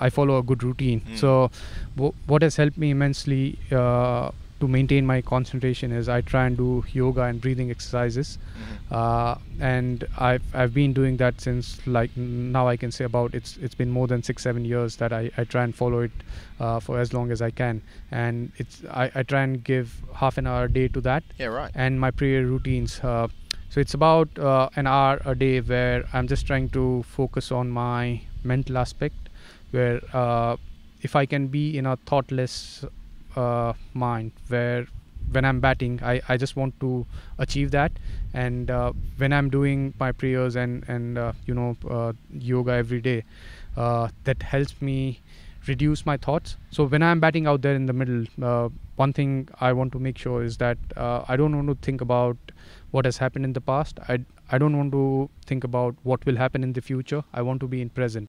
I follow a good routine. Mm. So, w- what has helped me immensely uh, to maintain my concentration is I try and do yoga and breathing exercises, Mhm. uh, and I've I've been doing that since like now I can say about it's it's been more than six seven years that I, I try and follow it uh, for as long as I can, and it's I, I try and give half an hour a day to that Yeah, right. and my prayer routines. So it's about uh, an hour a day where I'm just trying to focus on my mental aspect, where uh, if I can be in a thoughtless uh, mind, where when I'm batting, I, I just want to achieve that, and uh, when I'm doing my prayers and and uh, you know uh, yoga every day, that helps me reduce my thoughts. So when I'm batting out there in the middle, uh, one thing I want to make sure is that uh, I don't want to think about what has happened in the past. I I don't want to think about what will happen in the future. I want to be in present.